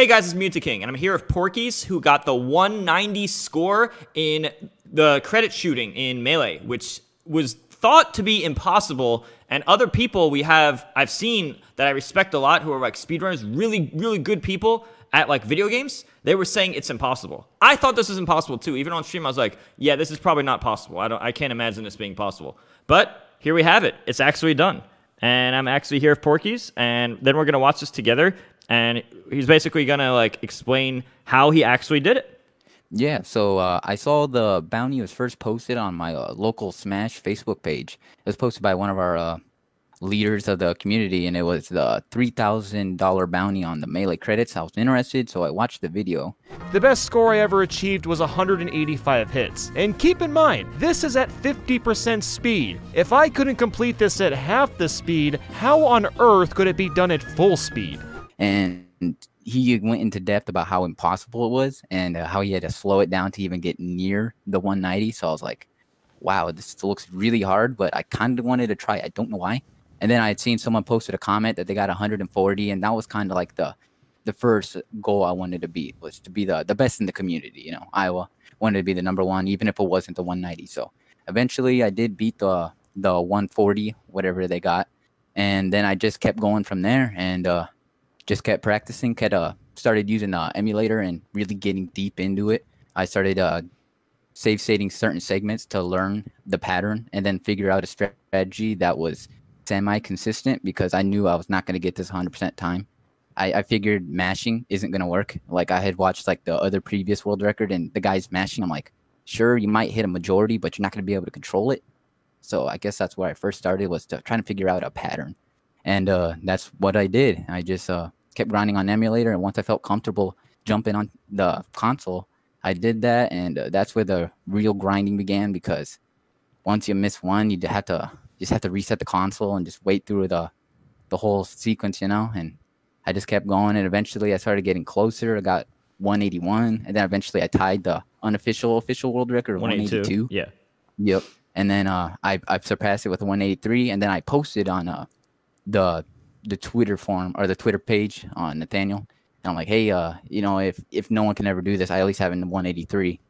Hey guys, it's Mew2King, and I'm here with Porkyz, who got the 190 score in the credit shooting in Melee, which was thought to be impossible. And other people we have, I've seen that I respect a lot, who are like speedrunners, really, really good people at like video games, they were saying it's impossible. I thought this was impossible too. Even on stream, I was like, yeah, this is probably not possible. I don't, I can't imagine this being possible. But here we have it. It's actually done. And I'm actually here with Porkyz, and then we're gonna watch this together and he's basically gonna like explain how he actually did it. Yeah, so uh, I saw the bounty was first posted on my uh, local Smash Facebook page. It was posted by one of our uh, leaders of the community, and it was the three thousand dollar bounty on the melee credits. I was interested, so I watched the video. The best score I ever achieved was 185 hits. And keep in mind, this is at 50% speed. If I couldn't complete this at half the speed, how on earth could it be done at full speed? And he went into depth about how impossible it was and uh, how he had to slow it down to even get near the 190. So I was like, wow, this looks really hard, but I kind of wanted to try. I don't know why. And then I had seen someone posted a comment that they got 140, and that was kind of like the the first goal I wanted to beat was to be the the best in the community. You know, Iowa wanted to be the number one, even if it wasn't the 190. So eventually, I did beat the the 140, whatever they got, and then I just kept going from there. And uh, just kept practicing, kept uh, started using the emulator and really getting deep into it. I started uh, save stating certain segments to learn the pattern and then figure out a strategy that was semi consistent because I knew I was not going to get this 100% time. I, I figured mashing isn't going to work. Like I had watched like the other previous world record and the guy's mashing. I'm like, sure, you might hit a majority, but you're not going to be able to control it. So I guess that's where I first started was to trying to figure out a pattern. And uh, that's what I did. I just uh, kept grinding on emulator, and once I felt comfortable jumping on the console, I did that, and uh, that's where the real grinding began. Because once you miss one, you have to just have to reset the console and just wait through the the whole sequence, you know. And I just kept going, and eventually I started getting closer. I got 181, and then eventually I tied the unofficial official world record of 182. Yeah. Yep. And then uh, I I surpassed it with 183, and then I posted on uh the the Twitter form or the Twitter page on Nathaniel. And I'm like, hey, uh, you know, if if no one can ever do this, I at least have in 183.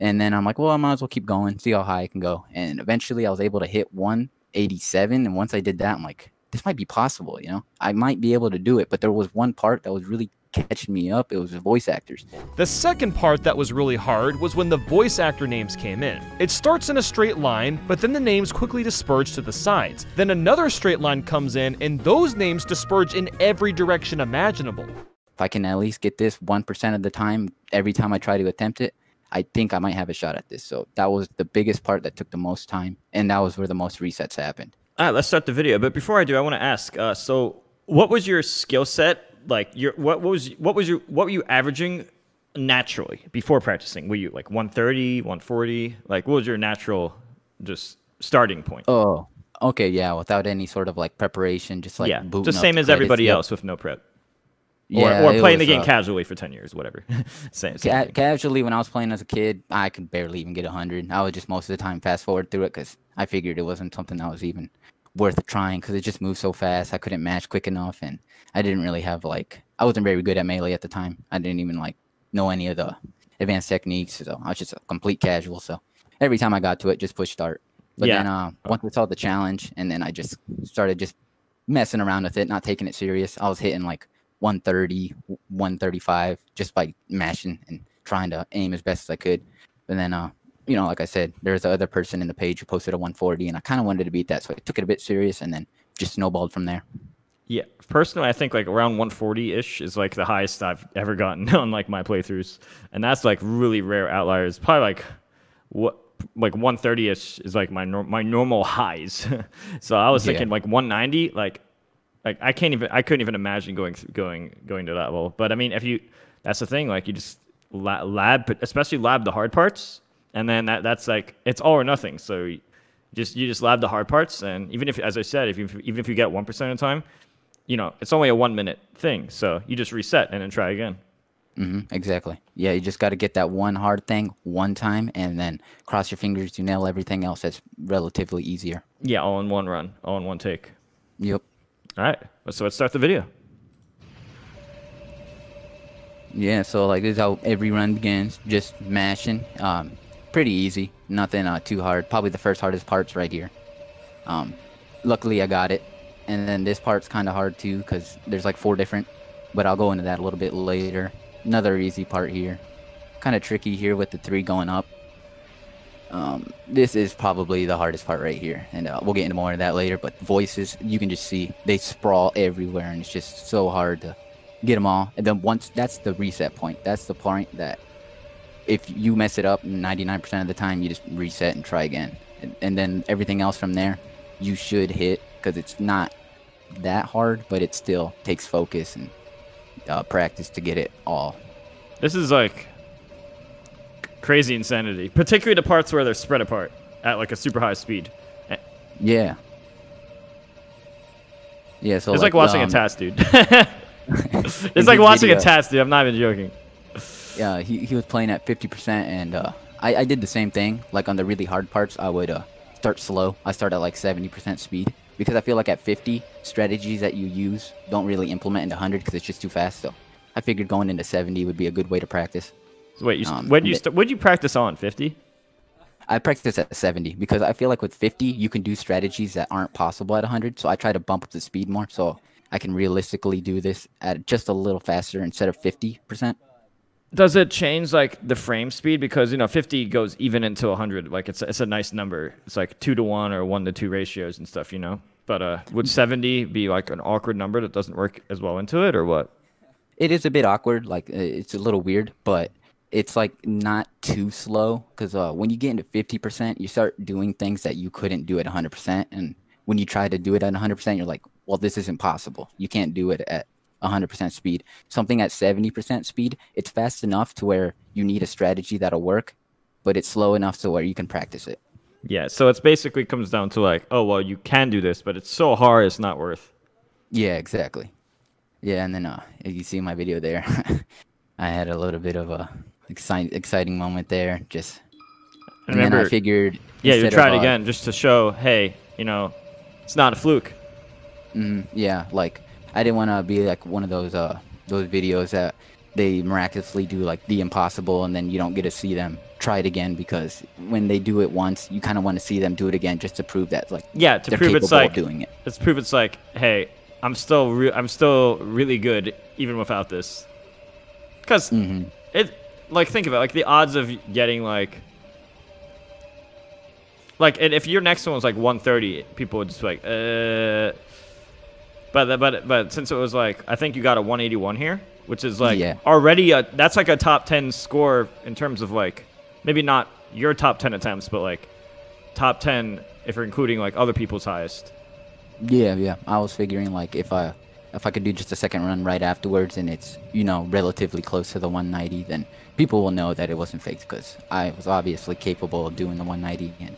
And then I'm like, well, I might as well keep going, see how high I can go. And eventually, I was able to hit 187. And once I did that, I'm like, this might be possible. You know, I might be able to do it. But there was one part that was really catching me up. It was the voice actors. The second part that was really hard was when the voice actor names came in. It starts in a straight line, but then the names quickly disperse to the sides. Then another straight line comes in, and those names disperse in every direction imaginable. If I can at least get this 1% of the time, every time I try to attempt it, I think I might have a shot at this. So that was the biggest part that took the most time, and that was where the most resets happened. All right, let's start the video. But before I do, I want to ask. Uh, so, what was your skill set like your what, what was what was your what were you averaging naturally before practicing? Were you like 130, 140? Like what was your natural just starting point? Oh, okay, yeah, without any sort of like preparation, just like yeah, just same as everybody else with no prep. Yeah, or, or playing was, the game uh, casually for 10 years, whatever. same, same ca casually, when I was playing as a kid, I could barely even get 100. I would just most of the time fast forward through it because I figured it wasn't something that was even worth trying because it just moved so fast. I couldn't match quick enough, and I didn't really have like I wasn't very good at melee at the time. I didn't even like know any of the advanced techniques, so I was just a complete casual. So every time I got to it, just push start. But yeah. then uh, once I saw the challenge, and then I just started just messing around with it, not taking it serious. I was hitting like 130, 135 just by mashing and trying to aim as best as I could. And then uh, you know, like I said, there's the other person in the page who posted a 140, and I kind of wanted to beat that, so I took it a bit serious, and then just snowballed from there. Yeah, personally, I think like around 140 ish is like the highest I've ever gotten on like my playthroughs, and that's like really rare outliers. Probably like what like 130 ish is like my nor- my normal highs. so I was thinking yeah. like 190, like like I can't even I couldn't even imagine going going going to that level. But I mean, if you that's the thing, like you just lab, but especially lab the hard parts and then that that's like it's all or nothing. So you just you just lab the hard parts, and even if, as I said, if you, even if you get one percent of the time, you know it's only a one minute thing. So you just reset and then try again. Mm-hmm, exactly. Yeah, you just got to get that one hard thing one time, and then cross your fingers to nail everything else. That's relatively easier. Yeah, all in one run, all in one take. Yep. All right. So let's start the video. Yeah, so like this is how every run begins, just mashing. Um, pretty easy, nothing uh, too hard. Probably the first hardest part's right here. Um, luckily I got it, and then this part's kind of hard too because there's like four different, but I'll go into that a little bit later. Another easy part here, kind of tricky here with the three going up. Um, this is probably the hardest part right here, and uh, we'll get into more of that later. But voices, you can just see they sprawl everywhere, and it's just so hard to get them all. And then once that's the reset point. That's the point that if you mess it up 99% of the time, you just reset and try again. And, and then everything else from there, you should hit because it's not that hard, but it still takes focus and uh, practice to get it all. This is like crazy insanity, particularly the parts where they're spread apart at like a super high speed. Yeah. Yeah, so it's like, like watching um, a TAS, dude. it's like watching video. a TAS, dude. I'm not even joking. Yeah, he, he was playing at 50%, and uh, I, I did the same thing. Like on the really hard parts, I would uh, start slow. I start at like 70% speed because I feel like at 50, strategies that you use don't really implement into 100 because it's just too fast. So I figured going into 70 would be a good way to practice. So wait, you, um, when you st- when you practice on 50? I practice at 70 because I feel like with 50 you can do strategies that aren't possible at 100. So I try to bump up the speed more so I can realistically do this at just a little faster instead of 50%. Does it change like the frame speed because you know 50 goes even into 100 like it's it's a nice number. It's like 2 to 1 or 1 to 2 ratios and stuff, you know. But uh would 70 be like an awkward number that doesn't work as well into it or what? It is a bit awkward, like it's a little weird, but it's like not too slow because uh, when you get into 50%, you start doing things that you couldn't do at 100%. And when you try to do it at 100%, you're like, well, this isn't possible. You can't do it at 100% speed. Something at 70% speed, it's fast enough to where you need a strategy that'll work, but it's slow enough to where you can practice it. Yeah, so it's basically comes down to like, oh, well, you can do this, but it's so hard, it's not worth. Yeah, exactly. Yeah, and then uh, you see my video there, I had a little bit of a exciting exciting moment there. Just and remember, then I figured. Yeah, you tried uh, again just to show, hey, you know, it's not a fluke. Mm, yeah, like I didn't want to be like one of those uh those videos that they miraculously do like the impossible and then you don't get to see them try it again because when they do it once, you kind of want to see them do it again just to prove that like yeah to prove it's like doing it. Let's prove it's like hey, I'm still re- I'm still really good even without this. Because mm-hmm. it like think of it like the odds of getting like like and if your next one was like 130 people would just be like uh but but but since it was like i think you got a 181 here which is like yeah. already a that's like a top 10 score in terms of like maybe not your top 10 attempts but like top 10 if you're including like other people's highest yeah yeah i was figuring like if i if i could do just a second run right afterwards and it's you know relatively close to the 190 then people will know that it wasn't faked because I was obviously capable of doing the 190 and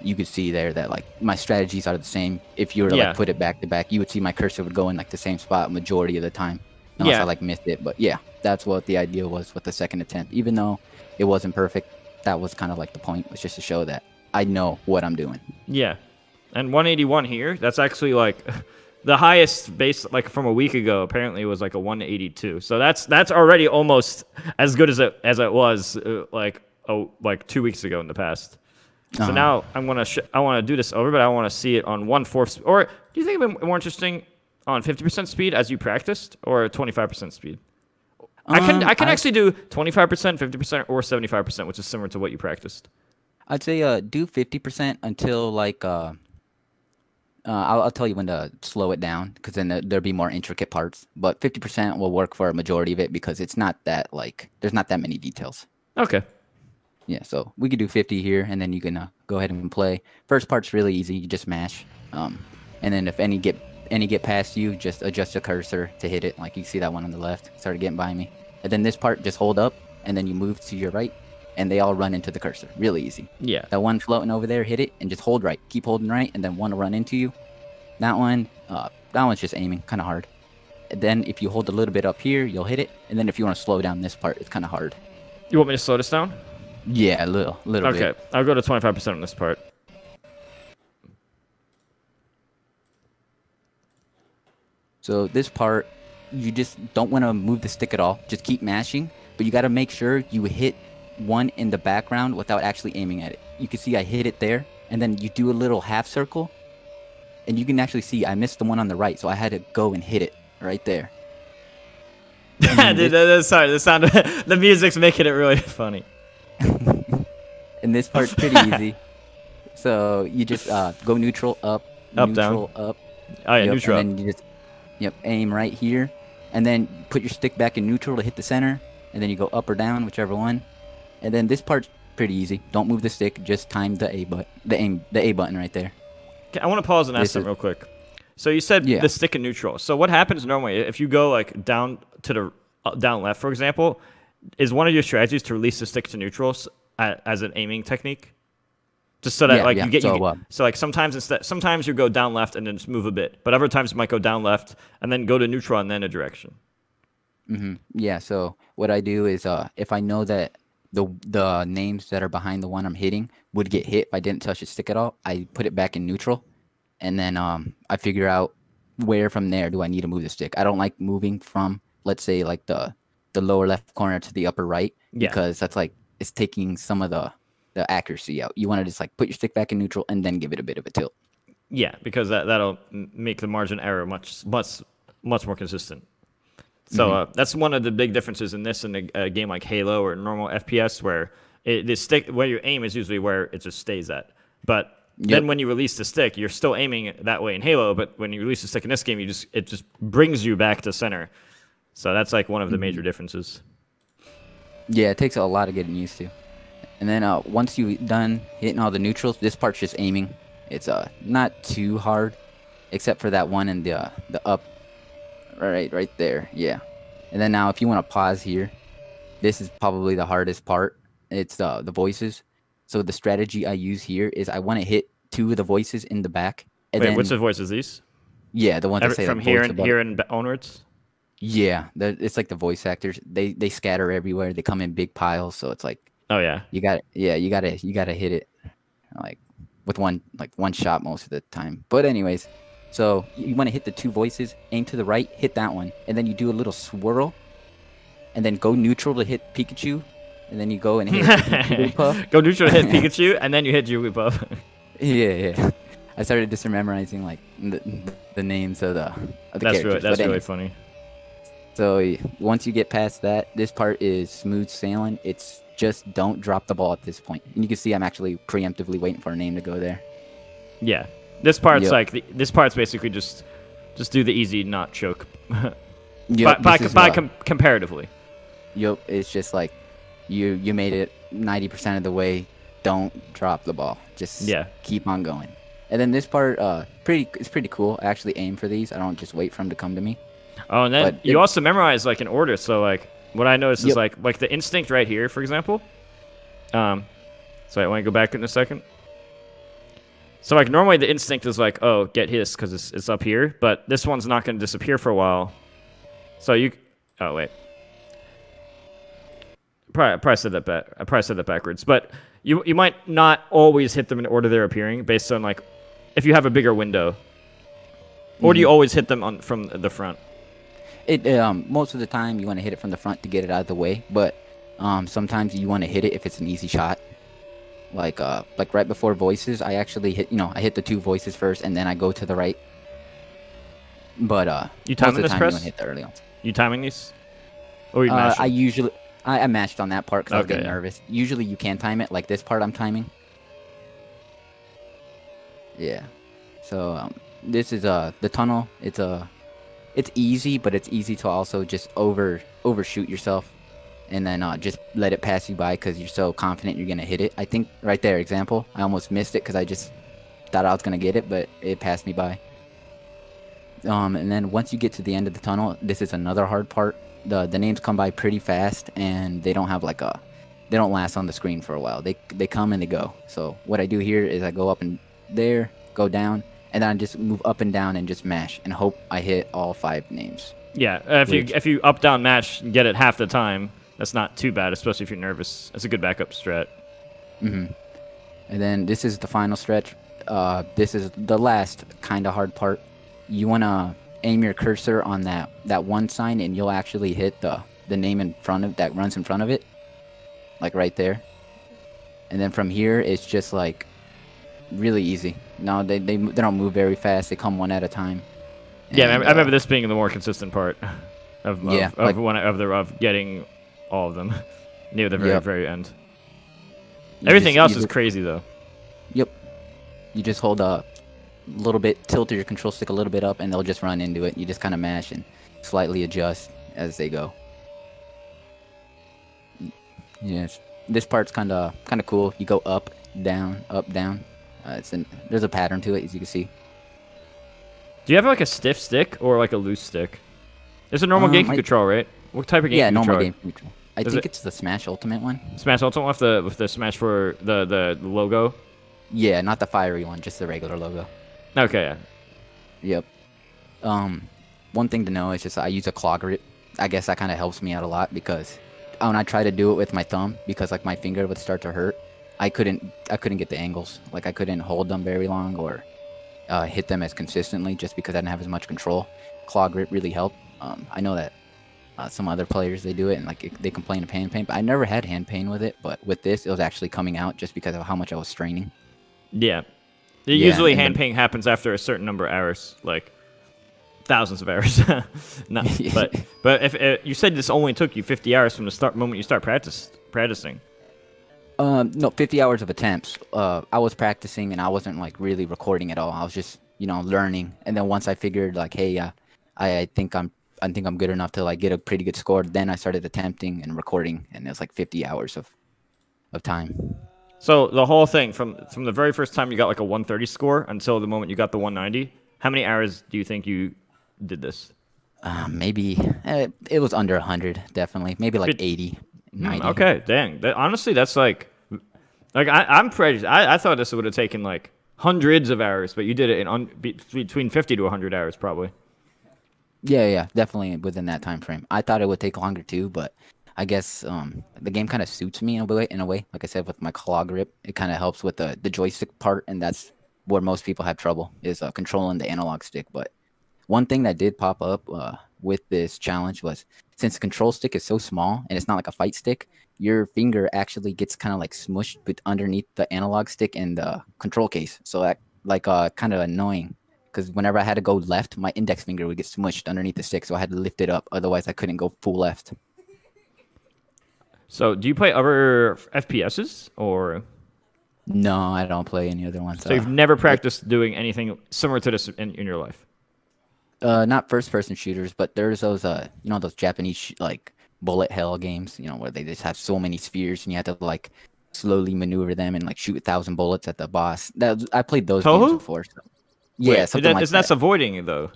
you could see there that like my strategies are the same. If you were to yeah. like put it back to back, you would see my cursor would go in like the same spot majority of the time. Unless yeah. I like missed it. But yeah, that's what the idea was with the second attempt. Even though it wasn't perfect, that was kind of like the point, was just to show that I know what I'm doing. Yeah. And 181 here, that's actually like the highest base like from a week ago apparently it was like a 182 so that's that's already almost as good as it as it was uh, like oh like two weeks ago in the past so uh-huh. now i'm gonna sh- i want to do this over but i want to see it on one fourth or do you think it'd be more interesting on 50% speed as you practiced or 25% speed um, i can i can I, actually do 25% 50% or 75% which is similar to what you practiced i'd say uh do 50% until like uh uh, I'll, I'll, tell you when to slow it down because then there'll be more intricate parts. But 50% will work for a majority of it because it's not that like there's not that many details. Okay. Yeah, so we could do 50 here, and then you can uh, go ahead and play. First part's really easy. You just mash, um, and then if any get any get past you, just adjust the cursor to hit it. Like you see that one on the left started getting by me. And then this part, just hold up, and then you move to your right, and they all run into the cursor. Really easy. Yeah. That one floating over there, hit it and just hold right. Keep holding right, and then one will run into you. That one, uh, that one's just aiming, kind of hard. And then if you hold a little bit up here, you'll hit it. And then if you want to slow down this part, it's kind of hard. You want me to slow this down? Yeah, a little, little okay. bit. Okay, I'll go to 25% on this part. So this part, you just don't want to move the stick at all. Just keep mashing, but you got to make sure you hit one in the background without actually aiming at it. You can see I hit it there, and then you do a little half circle, and you can actually see I missed the one on the right, so I had to go and hit it right there. Dude, sorry, the sound, the music's making it really funny. and this part's pretty easy. So you just uh, go neutral up, Up, down. neutral up, Oh yeah, Yep, neutral. And then you just, yep, aim right here, and then put your stick back in neutral to hit the center, and then you go up or down, whichever one. And then this part's pretty easy. Don't move the stick, just time the A button, the aim, the A button right there. Okay, I want to pause and ask This something real quick. So you said Yeah. the stick in neutral. So what happens normally if you go like down to the uh, down left, for example, is one of your strategies to release the stick to neutral s- a- as an aiming technique? Just so that Yeah, like yeah. you get you So, get- uh, so like sometimes instead sometimes you go down left and then just move a bit, but other times you might go down left and then go to neutral and then a direction. hmm Yeah. So what I do is, uh, if I know that the the names that are behind the one I'm hitting would get hit if I didn't touch the stick at all, I put it back in neutral, and then um, I figure out where from there do I need to move the stick. I don't like moving from, let's say, like the the lower left corner to the upper right Yeah. because that's like it's taking some of the the accuracy out. You want to just like put your stick back in neutral and then give it a bit of a tilt. Yeah, because that that'll make the margin error much much much more consistent. So uh, that's one of the big differences in this and a, a game like Halo or normal FPS, where it, the stick where you aim is usually where it just stays at. But then when you release the stick, you're still aiming that way in Halo. But when you release the stick in this game, you just it just brings you back to center. So that's like one of the major differences. Yeah, it takes a lot of getting used to. And then uh, once you're done hitting all the neutrals, this part's just aiming. It's uh not too hard, except for that one in the uh, the up, right right there. Yeah. And then now if you want to pause here, this is probably the hardest part. It's uh the voices. So the strategy I use here is I want to hit two of the voices in the back. And Wait, then, which of voices these? yeah, the ones that say from like, here and here and onwards. Yeah, it's like the voice actors. They they scatter everywhere. They come in big piles, so it's like Oh yeah. you got yeah you gotta you gotta hit it like with one like one shot most of the time but anyways so you want to hit the two voices aim to the right hit that one and then you do a little swirl and then go neutral to hit pikachu and then you go and hit Jigglypuff. Go neutral to hit Pikachu, and then you hit Jigglypuff. yeah yeah i started just memorizing like the, the names of the of the that's characters really that's really funny. So once you get past that this part is smooth sailing it's just don't drop the ball at this point. and you can see i'm actually preemptively waiting for a name to go there Yeah, this part's Yep. like the, this part's basically just just do the easy, not choke. Yep, by by, by com- comparatively. Yep, it's just like you you made it 90% of the way. Don't drop the ball. Just Yeah. keep on going. And then this part, uh, pretty it's pretty cool. I actually aim for these. I don't just wait for them to come to me. Oh, and then but you it- also memorize like an order. So like what I noticed is like like the instinct right here, for example. Um, so I want to go back in a second. So like normally the instinct is like, oh, get his because it's it's up here, but this one's not going to disappear for a while. So you, oh wait, probably I probably said that back. I probably said that backwards, but you you might not always hit them in order they're appearing based on like if you have a bigger window, or do you always hit them on from the front? It um most of the time you want to hit it from the front to get it out of the way, but um sometimes you want to hit it if it's an easy shot. Like uh like right before voices, I actually hit you know I hit the two voices first and then I go to the right. But uh You most timing of the this time press? you hit the early on. You timing these? Or you Uh. I usually I, I matched on that part because I was getting yeah. nervous. Usually you can time it like this part I'm timing. Yeah. So um, this is uh the tunnel. It's uh, it's easy, but it's easy to also just over overshoot yourself, and then uh, just let it pass you by because you're so confident you're gonna hit it. I think right there, example, I almost missed it because I just thought I was gonna get it, but it passed me by. Um, and then once you get to the end of the tunnel, this is another hard part. the The names come by pretty fast, and they don't have like a, they don't last on the screen for a while. They they come and they go. So what I do here is I go up and there, go down, and then I just move up and down and just mash and hope I hit all five names. yeah, uh, if you if you up down mash and get it half the time, that's not too bad, especially if you're nervous. That's a good backup strat. hmm And then this is the final stretch. Uh, this is the last kind of hard part. You wanna aim your cursor on that that one sign, and you'll actually hit the the name in front of that runs in front of it, like right there. And then from here, it's just like really easy. No, they they they don't move very fast. They come one at a time. Yeah, I I remember uh, this being the more consistent part of of, Yeah, of, like- one of the of getting all of them near the very Yep. very end. Everything just- else is crazy though. Yep. You just hold a little bit, tilt your control stick a little bit up, and they'll just run into it. You just kind of mash and slightly adjust as they go. Yes, this part's kind of kind of cool. You go up, down, up, down. Uh, it's an, there's a pattern to it, as you can see. Do you have like a stiff stick or like a loose stick? It's a normal Um, GameCube I- control, right? What type of GameCube yeah, normal controller? game control. I Is think it- it's the Smash Ultimate one. Smash Ultimate with the with the Smash for the the logo. Yeah, not the fiery one, just the regular logo. Okay, yeah. Yep. Um, one thing to know is just I use a claw grip. I guess that kind of helps me out a lot because when I try to do it with my thumb, because like my finger would start to hurt, I couldn't I couldn't get the angles. Like I couldn't hold them very long or uh, hit them as consistently just because I didn't have as much control. Claw grip really helped. Um, I know that uh, some other players they do it and like it, they complain of hand pain, but I never had hand pain with it. But with this, it was actually coming out just because of how much I was straining. Yeah. Yeah, Usually hand the- pain happens after a certain number of hours, like thousands of hours. Not, but but if uh, you said this only took you 50 hours from the start moment you start practice practicing. Um, no, 50 hours of attempts. Uh, I was practicing and I wasn't like really recording at all. I was just, you know, learning. And then once I figured like, hey, uh, I, I think I'm, I think I'm good enough to like get a pretty good score. Then I started attempting and recording, and it was like 50 hours of, of time. So the whole thing from from the very first time you got like a 130 score until the moment you got the 190, how many hours do you think you did this? Uh, maybe uh, it was under 100, definitely. Maybe like 80, 90. Hmm, okay, dang. That, honestly, that's like, like I, I'm pretty. I, I thought this would have taken like hundreds of hours, but you did it in un, between 50 to 100 hours probably. Yeah, yeah, definitely within that time frame. I thought it would take longer too, but I guess um, the game kind of suits me in a way. In a way, like I said, with my claw grip, it kind of helps with the the joystick part, and that's where most people have trouble is uh, controlling the analog stick. But one thing that did pop up uh, with this challenge was since the control stick is so small and it's not like a fight stick, your finger actually gets kind of like smushed but underneath the analog stick and the control case. So that like uh kind of annoying because whenever I had to go left, my index finger would get smushed underneath the stick, so I had to lift it up. Otherwise, I couldn't go full left. So do you play other FPSs or? No, I don't play any other ones. So you've uh, never practiced doing anything similar to this in, in your life? Uh, not first-person shooters, but there's those uh, you know, those Japanese sh- like bullet hell games, you know, where they just have so many spheres and you have to like slowly maneuver them and like shoot a thousand bullets at the boss. That I played those Touhou? games before. So. Yeah, Wait, something that, like it's, that. That's avoiding though.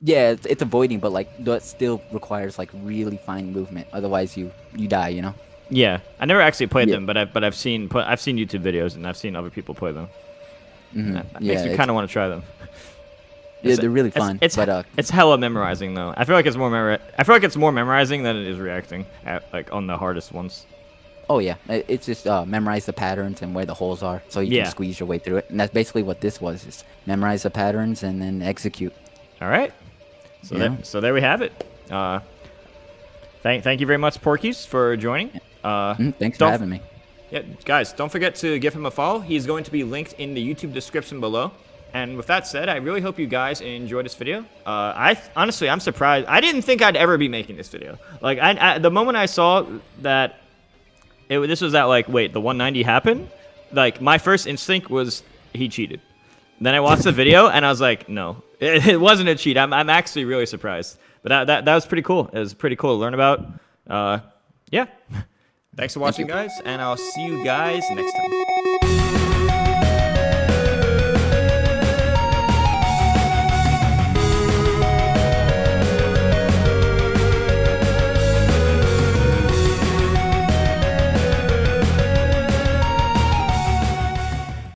Yeah, it's, it's avoiding, but like that still requires like really fine movement. Otherwise, you you die. You know. Yeah, I never actually played Yeah. them, but I've but I've seen put, I've seen YouTube videos and I've seen other people play them. Mhm, That Yeah, makes me kind of want to try them. Yeah, It's- they're really fun. It's but uh, it's hella memorizing though. I feel like it's more memori- I feel like it's more memorizing than it is reacting at like on the hardest ones. Oh yeah, it's just uh, memorize the patterns and where the holes are, so you Yeah. can squeeze your way through it. And that's basically what this was: is memorize the patterns and then execute. All right. So Yeah. there, so there we have it. Uh, thank thank you very much, Porkyz, for joining. Uh, Mm, thanks for having me. Yeah, guys, don't forget to give him a follow. He's going to be linked in the YouTube description below. And with that said, I really hope you guys enjoyed this video. Uh, I honestly, I'm surprised. I didn't think I'd ever be making this video. Like, I, I the moment I saw that it, this was at like, wait, the 190 happened. Like, my first instinct was he cheated. Then I watched the video and I was like, no, it, it wasn't a cheat. I'm, I'm actually really surprised. But that, that, that was pretty cool. It was pretty cool to learn about. Uh, yeah. Thanks for watching, guys, and I'll see you guys next time.